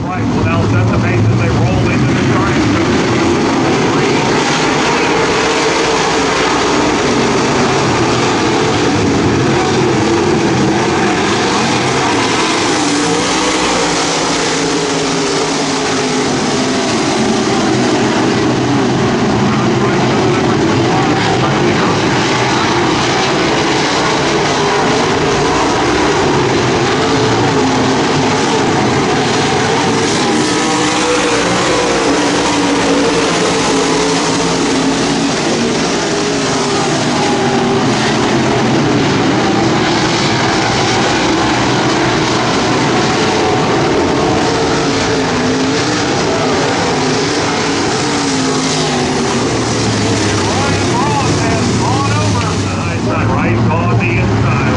Now set the pace as they time.